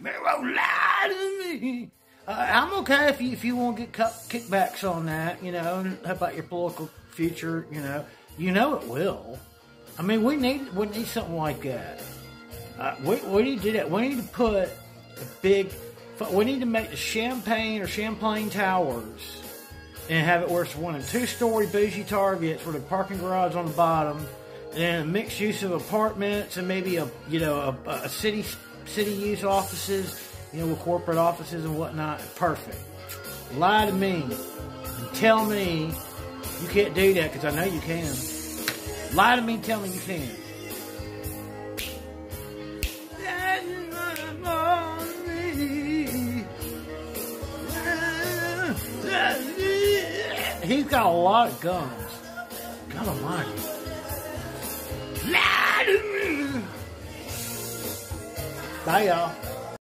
Miro, lie to me. Uh, I'm okay if you if you want to get kickbacks on that, you know, and how about your political future, you know. You know it will. I mean, we need we need something like that. Uh, we, we need to do that. We need to put a big. We need to make the Champagne or Champlain Towers and have it where it's one of two story bougie targets with a parking garage on the bottom and a mixed use of apartments and maybe a you know a, a city city use offices you know with corporate offices and whatnot. Perfect. Lie to me and tell me you can't do that because I know you can. Lie to me tell me you can. He's got a lot of guns. God 哪里